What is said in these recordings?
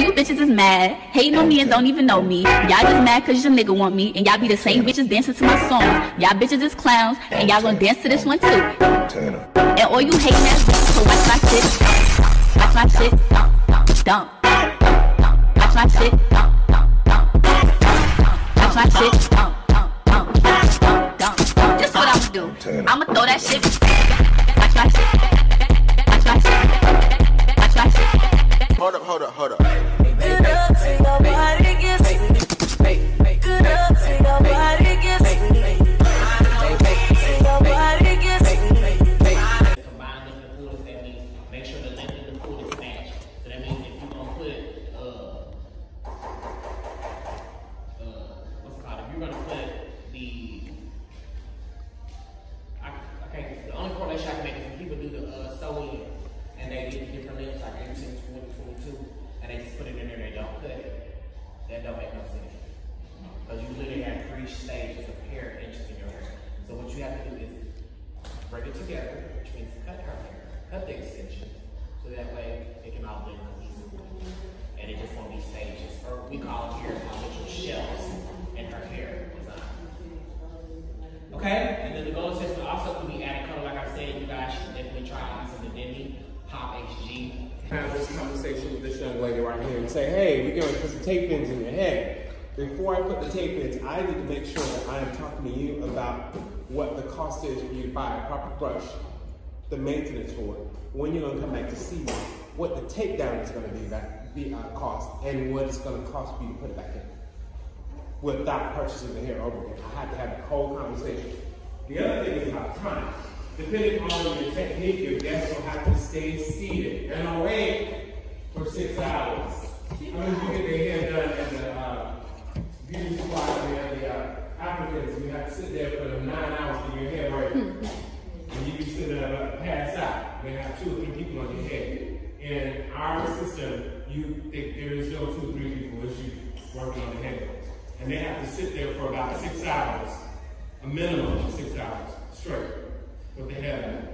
you bitches is mad, hating on me and don't even know me. Y'all just mad cause your nigga want me, and y'all be the same bitches dancing to my songs. Y'all bitches is clowns, and y'all gonna dance to this one too. And all you hating ass bitches, so watch my shit. Watch my shit. Dump. Watch my shit. Watch my shit. Just what I'ma do. I'ma throw that shit. Watch my shit. Watch my shit. Watch my shit. Hold up, hold up, hold up. Have this conversation with this young lady right here and say, hey, we're going to put some tape pins in your head. Before I put the tape pins, I need to make sure that I am talking to you about what the cost is for you to buy a proper brush, the maintenance for it, when you're going to come back to see me, what the takedown is going to be that be uh, cost, and what it's going to cost for you to put it back in without purchasing the hair over again. I had to have that whole conversation. The other thing is about time. Depending on your technique, your guest will have to stay seated and awake for six hours. I mean, you get their hair done at the uh, beauty squad and the uh, Africans, you have to sit there for nine hours to get your hair ready. and you be sitting there uh, pass out. They have two or three people on your head. In our system, you think there is no two or three people as you working on the head. And they have to sit there for about six hours, a minimum of six hours straight with the done.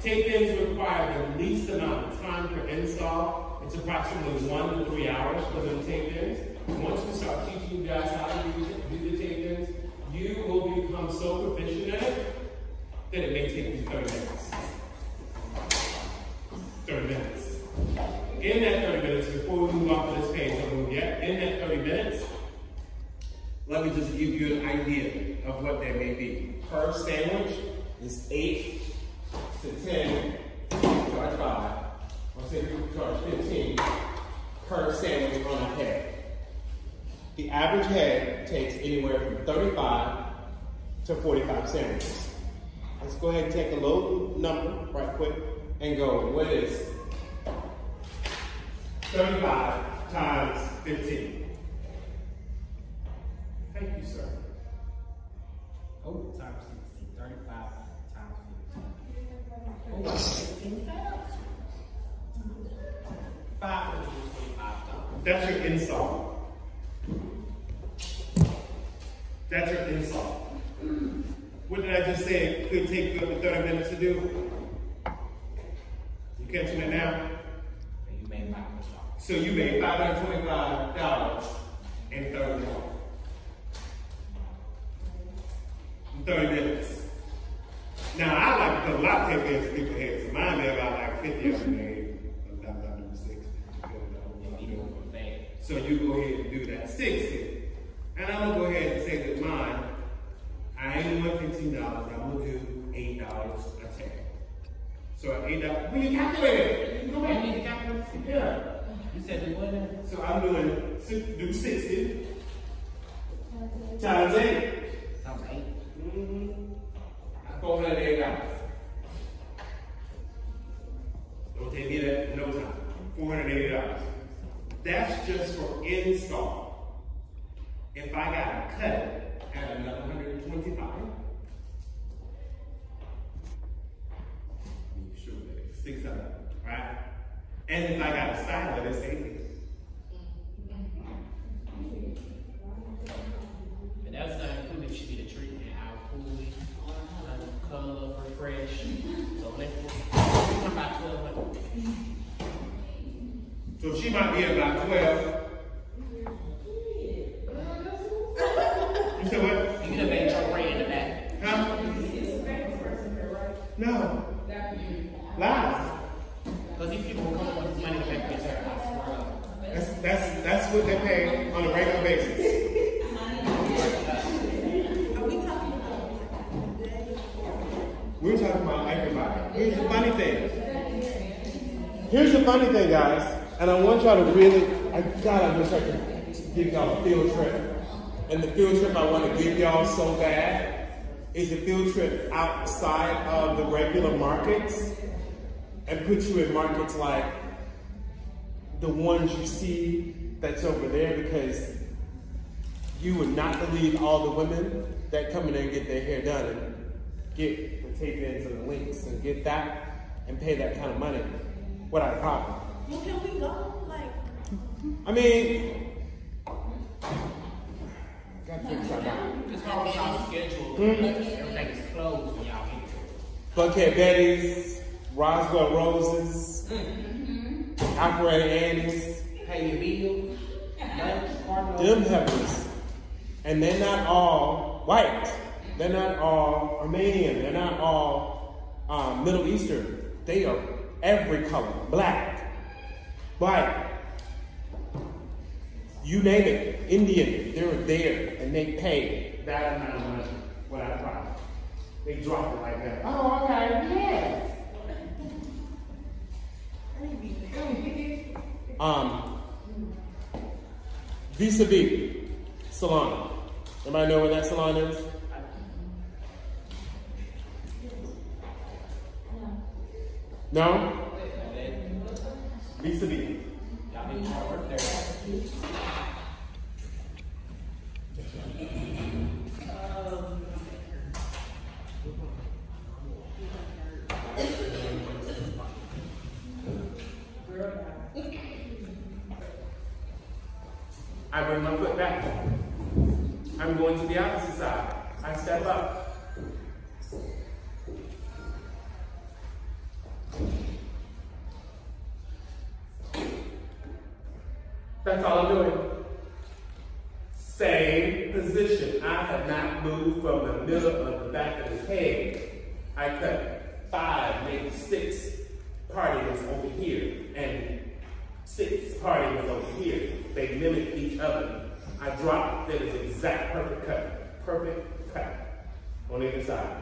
Tape ins require the least amount of time for install. It's approximately one to three hours for the tape ins. Once we start teaching you guys how to do the- do the tape ins, you will become so proficient at it that it may take you 30 minutes. 30 minutes. In that 30 minutes, before we move off of this page, don't move yet, in that 30 minutes, let me just give you an idea of what that may be. Per sandwich is 8 to 10, charge 5, or say we charge 15 per sandwich on a head. The average head takes anywhere from 35 to 45 sandwiches. Let's go ahead and take a low number right quick and go, what is 35 times 15? Thank you, sir. Oh, times That's your insult. That's your install. What did I just say? It could take you up to 30 minutes to do? You catching it now? You made five hundred dollars. So you made $525 in 30 minutes. In 30 minutes. Now, I like the latte mix people had, so mine there about like 50 other names. Number six. So you go ahead and do that six then. And I'm gonna go ahead and say that mine, I ain't want $15, I'm gonna do $8 a tag. So at $8, when you calculate it, you go back and calculate Yeah. You said the wasn't? So I'm doing, do 60 times 8. Times 8. Eight dollars. Don't take me that no time. Four hundred eighty dollars. That's just for install. If I gotta cut it at another hundred and twenty-five. Be sure that it's six hundred, right? And if I gotta style it, it's eighty. And that's not included, should be the treatment, our pool, uh, color, refresh, so let's, we're talking about twelve hundred. So she might be about as well. You said what? You done made your rate in the back. Huh? No. Lies. Because these people will come up with this money to back this hair. That's that's that's what they pay on a regular basis. Are we talking about the day before? We're talking about everybody. Here's the funny thing. Here's the funny thing, guys, and I want y'all to really, I gotta wish I could give y'all a field trip. And the field trip I want to give y'all so bad is a field trip outside of the regular markets and put you in markets like the ones you see that's over there because you would not believe all the women that come in there and get their hair done and get the tape and the links and get that and pay that kind of money without a problem. Well, can we go? Like, I mean, gotta figure something out. It's hard on y'all schedule. Everything is closed when y'all get to Buckhead Betty's, Roswell Roses, Alfred Annie's, it. Pay your bills, lunch, them heifers, and they're not all white. They're not all Armenian. They're not all um, Middle Eastern. They are every color, black, white, you name it, Indian. They're there, and they pay that amount of money without a problem. They drop it like that. Oh, okay, yes. Um, Visa V Salon. Anybody know where that salon is? No? Need to work there. I bring my foot back. I'm going to the opposite side. I step up. That's all I'm doing. Same position. I have not moved from the middle of the back of the head. I cut five, maybe six parties over here, and six parties over here. They mimic each other. I drop, that is exact perfect cut. Perfect cut on either side.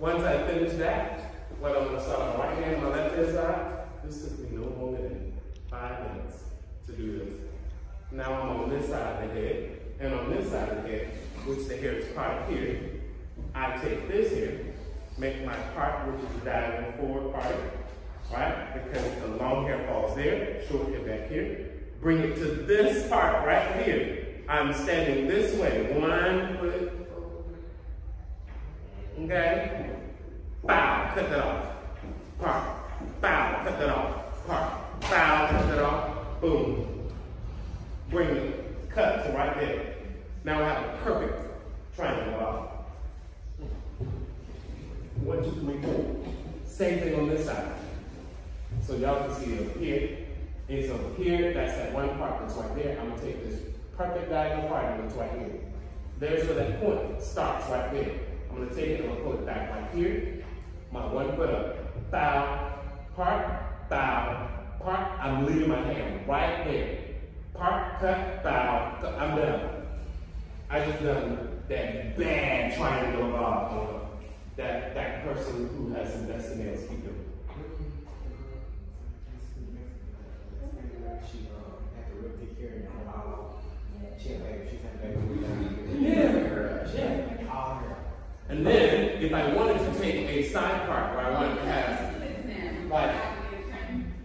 Once I finish that, what I'm gonna start on my right hand, my left hand side, this took me no more than five minutes to do this. Now I'm on this side of the head, and on this side of the head, which the hair is part here, I take this here, make my part, which is the diagonal forward part, right? Because the long hair falls there, short hair back here. Bring it to this part right here. I'm standing this way, one foot, okay? Bow, cut that off. Part, bow, cut that off. Part, bow, cut that off. Boom. Bring the cut to right there. Now I have a perfect triangle off. One, two, three, four. Same thing on this side. So y'all can see it over here. It's over here. That's that one part that's right there. I'm gonna take this perfect diagonal part that's right here. There's where that point starts right there. I'm gonna take it. I'm gonna pull it back right here. My one foot up. Bow. Part. Bow. Part. I'm leaving my hand right there. Part. Cut. Bow. Cut. I'm done. I just done that bad triangle off on that that person who has invested in keep. She um, had to really take care of her all. She had baby, she had baby. Yeah. She had all her. And then, if I wanted to take a side part where I wanted to have, like,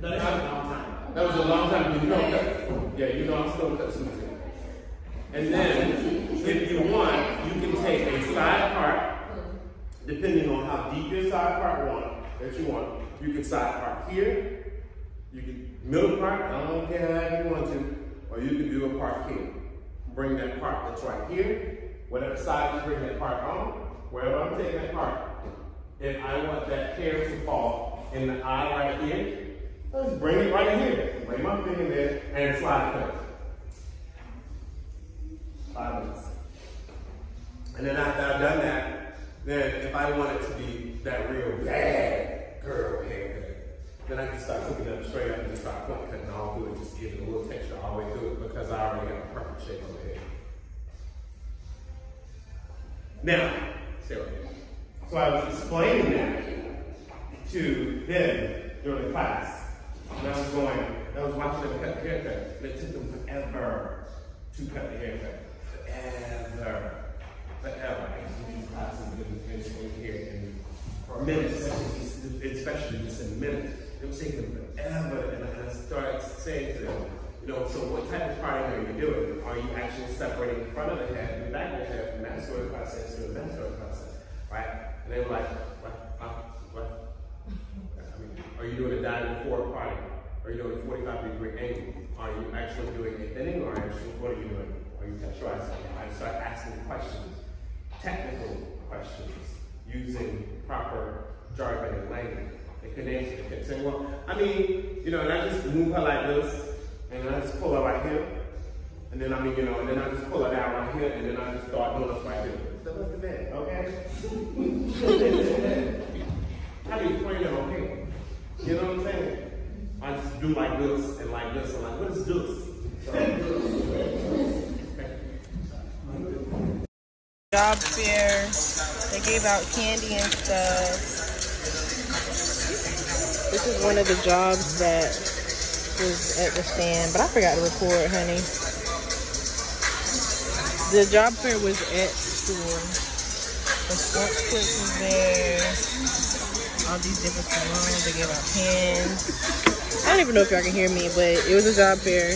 No, that's a long time. that was a long time you know, yeah, you know, I'm still cut some. And then, if you want, you can take a side part, depending on how deep your side part want, that you want. You can side part here, you can middle part, I don't care how you want to, or you can do a part here. Bring that part that's right here, whatever side you bring that part on, wherever I'm taking that part. If I want that hair to fall in the eye right here, Let's bring it right here. Lay my finger there and slide it up. And then after I've done that, then if I want it to be that real bad girl haircut, then I can start cooking them straight up and just start point cutting all through it, just give it a little texture all the way through it because I already got a perfect shape on the head. Now, here. So I was explaining that to them during the class. And I was going, I was watching them cut the haircut. And it took them forever to cut the haircut. Forever. Forever. I do these classes in, in, in here in minutes, especially just in minutes. It was taking forever. And I, started saying to them, you know, so what type of parting are you doing? Are you actually separating the front of the head and the back of the head from sort of process to the of process, right? And they were like, what, what, what? I mean, are you doing a diagonal forward parting? Are you doing a 45 degree angle? Are you actually doing a thinning or actually, what are you doing? Are you? I start asking questions, technical questions, using proper jargon and language. They couldn't answer. They kept saying, well, I mean, you know, and I just move her like this, and I just pull her right here. And then, I mean, you know, and then I just pull her down right here, and then I just start doing this right here. So look at that, okay? How do you explain that okay? You know what I'm saying? I just do like this and like this. I'm like, what is this? So, job fair. They gave out candy and stuff. This is one of the jobs that was at the stand, but I forgot to record, honey. The job fair was at school. The sports clip was there. All these different salons. They gave out pens. I don't even know if y'all can hear me, but it was a job fair.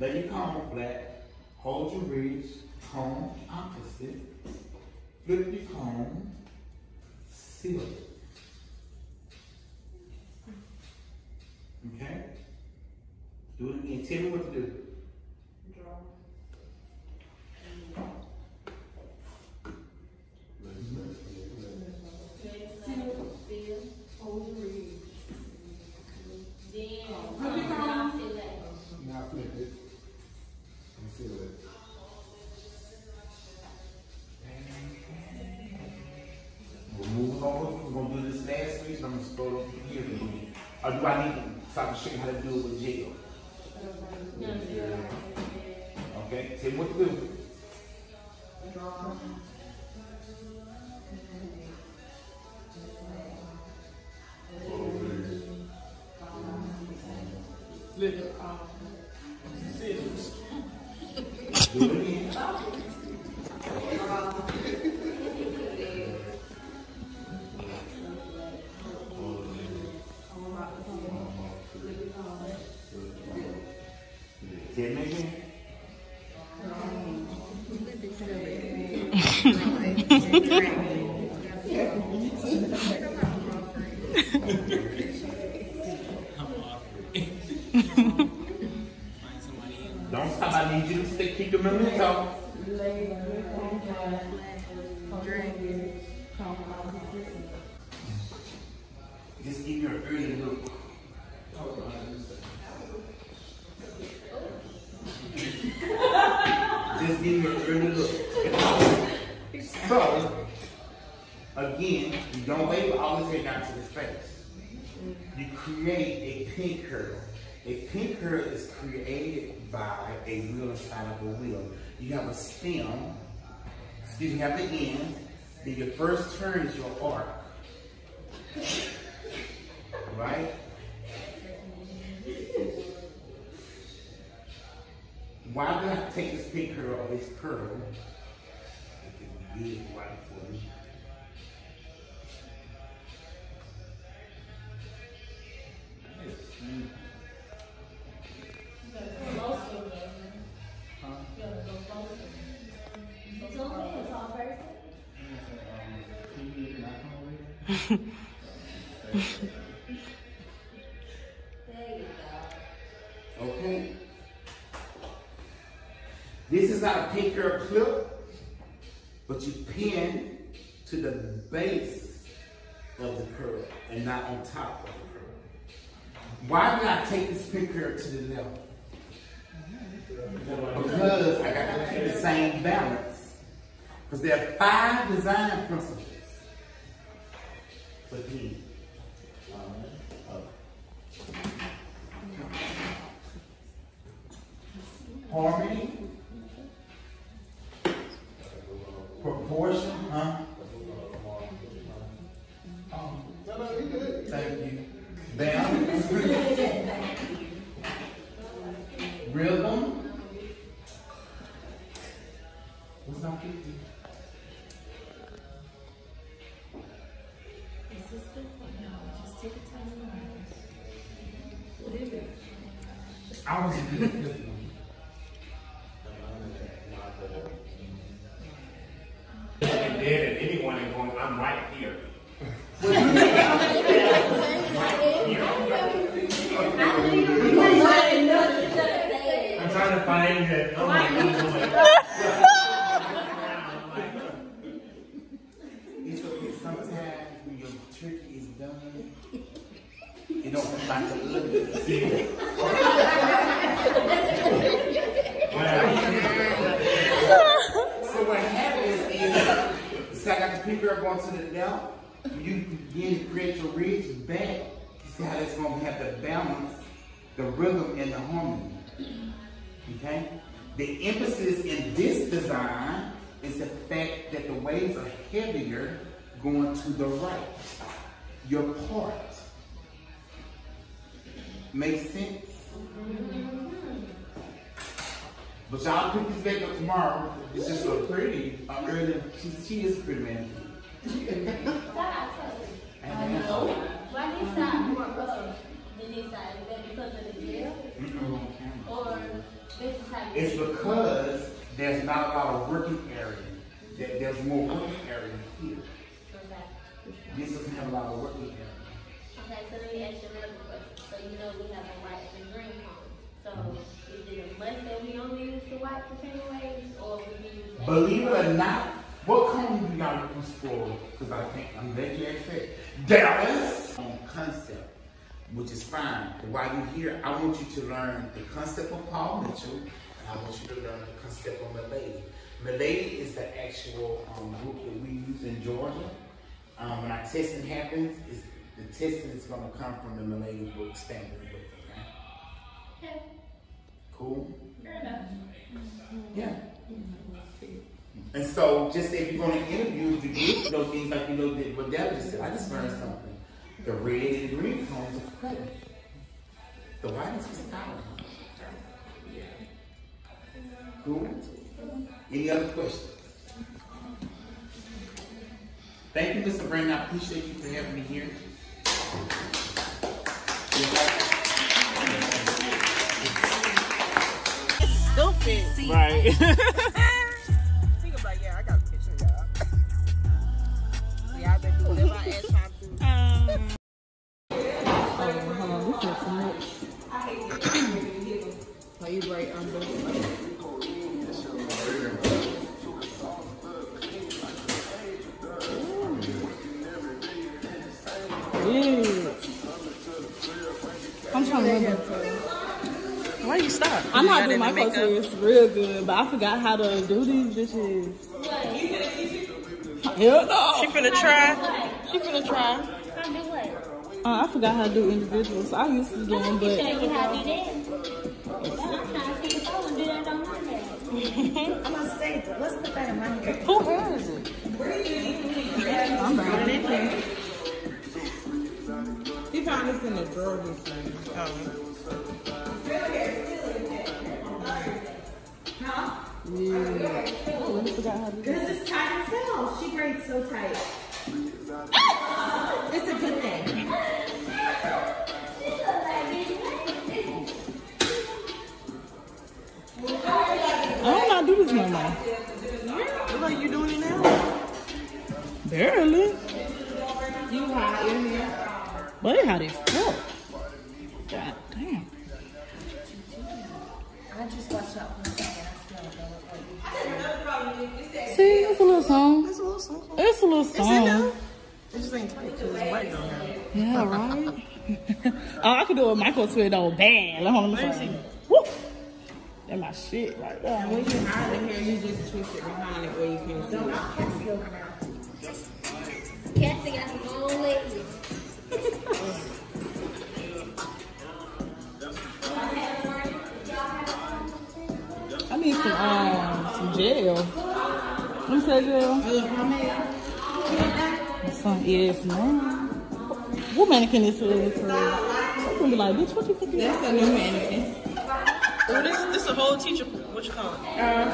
Lay your comb flat, hold your ridge, comb opposite, flip your comb, seal it. Okay? Do it again. Tell me what to do. Again. Or do I need to show you how to do it with jail? Okay, tell me what to do. Do it again. Curl is created by a of a wheel. You have a stem, excuse me, you have the end, then your first turn is your arc. Right? Why do I take this pin curl or this curl? It can be good right for me. Okay. This is not a pin curl clip, but you pin to the base of the curl and not on top of the curl. Why did I take this pin curl to the left? Because I got to keep the same balance. Because there are five design principles pin. Harmony, proportion, huh? Thank you. Balance. Rhythm. What's? I was a good good one. And dead at anyone and going, I'm right here. I'm trying to find it. Oh my God. It's okay sometimes when your turkey is done, it don't look like a little. See? So what happens is, see I onto the left, when you begin to create your ridge back, you see how that's gonna have the balance, the rhythm and the harmony. Okay? The emphasis in this design is the fact that the waves are heavier going to the right. Your part. Makes sense? But y'all pick this back up tomorrow. It's just so pretty. Early. She, she is pretty man. It's because there's not a lot of working area. There- There's more working area here. Okay. This doesn't have a lot of working area. Okay, so let me ask you another question. So you know we have a white and green cone. So is it a must that we only use the white for chain waves or we use Believe it or not, what cone do y'all use for? Because I think I'm glad you asked that. Dallas on concept, which is fine. But while you're here, I want you to learn the concept of Paul Mitchell, and I want you to learn the concept of Milady. Milady is the actual um, group that we use in Georgia. Um, when our testing happens, is the testing is going to come from the Milady book standard book. Okay? Cool. Fair enough. Yeah. And so, just if you're going to interview, you get those things like you know that what Deb just said. I just learned something. The red and green cones are credit. The white is for power. Cool. Any other questions? Thank you, Mr. Brandon. I appreciate you for having me here. Stupid. Right. you stop? I'm not to You do got my any makeup? real good, but I forgot how to do these bitches. Hell no. She finna try. She finna try. Come do what? Uh, I forgot how to do individuals. I used to do them, Show but you how to. I'm trying to see if I want to do that on my hair. I'm gonna say it. Let's put that in my hair. Who hair is it? I'm not in it. He found this in the drawer this thing. Oh. Yeah. I forgot how to do Because it's tight as hell. She braids so tight. It's a good thing. I don't know do this no more. Look like you doing it now. Barely. Yeah, right. oh, I could do a micro twist though. Bam. Let me Let me see. see. Woo. That's my shit right there. And when you hide the hair, you just twist it behind it where you can see it. Cassie got some long legs. I need some um some gel. Let me say gel. Some yes, man. What mannequin is this? I'm gonna be like, bitch, what you fucking That's a new mannequin. Oh, this this a whole teacher. What you call it? I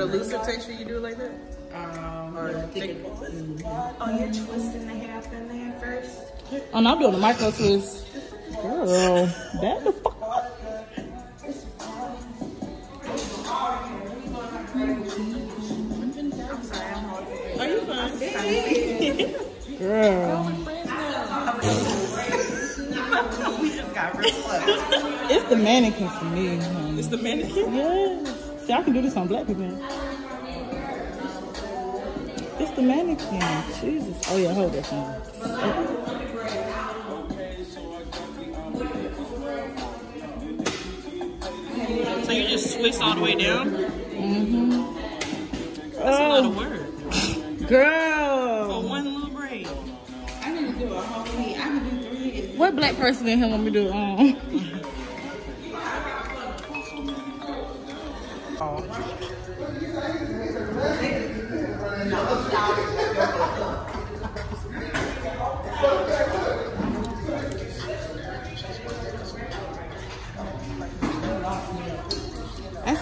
And I can With a looser texture, you do it like that? Um, or thicker. Mhm. Oh, you're twisting the hair up in there first? Oh, no, I'm doing a micro twist. Girl, that the fuck. Are you fine? Girl. we just got real close. It's the mannequin for me. honey. It's the mannequin? Yes. See, I can do this on black people. It's the mannequin. Jesus. Oh, yeah, hold that thing. So you just twist all the way down? Mm-hmm. That's a lot of Oh, work. For girl. one little braid. I need to do a whole head. I can do three heads. What black person in here want me to do? Um,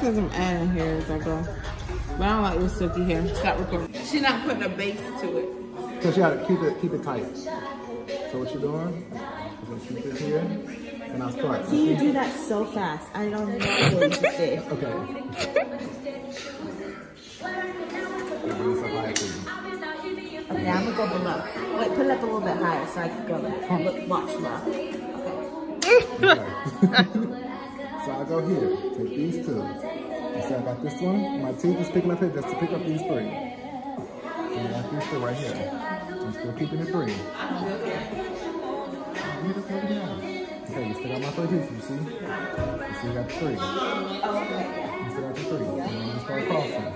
because I'm adding hair as I go. But I don't like this silky hair. Stop recording. She's not putting a base to it. Because you gotta keep it keep it tight. So what you're doing, you're gonna keep it here, and I'll start. Can you do that so fast? I don't know what to say. Okay. Bring this up higher for you. Okay, I'm gonna go below. Wait, put it up a little bit higher so I can go look, watch low. So I go here, take these two. You see I got this one, my teeth is picking up here just to pick up these three. And I got these two right here. I'm still keeping it three. Okay, you still got my three pieces, you see? You you got the three. You still got the three. And then you start crossing.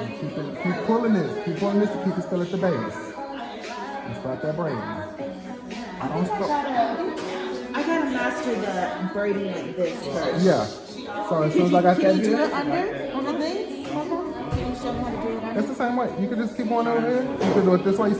And keep, it, keep pulling this, keep pulling this to keep it still at the base. And start that braiding. I don't stop. I gotta master the braiding like this first. Yeah. So as soon as I got that you do it under? On the base? Can you show me how to do it under? it's the same way. You can just keep going over here. You can do it this way.